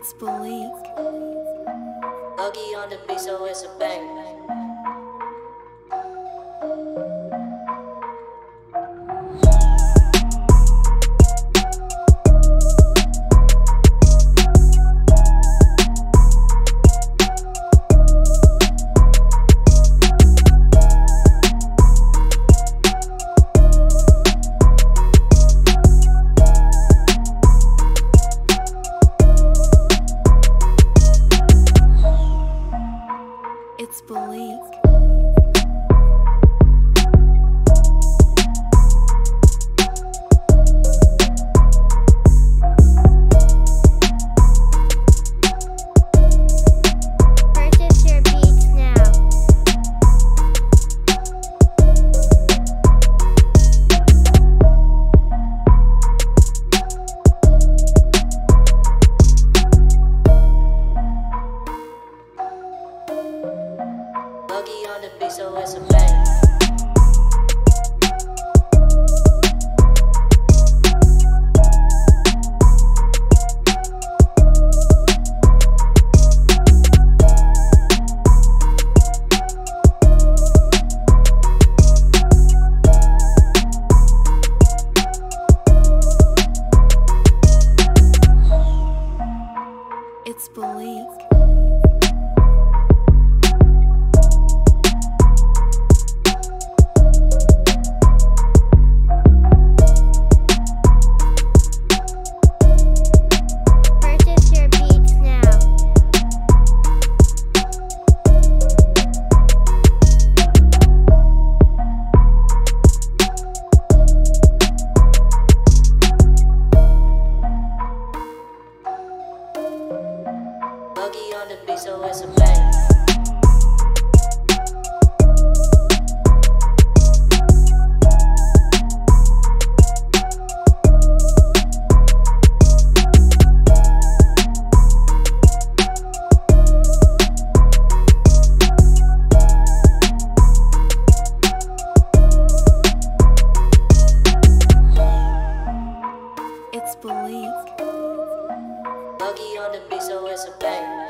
It's Balik. Buggy on the so it's a bang. It's Balik. It's Balik. So it's. Balik. Buggy on the beat, so it's a bang.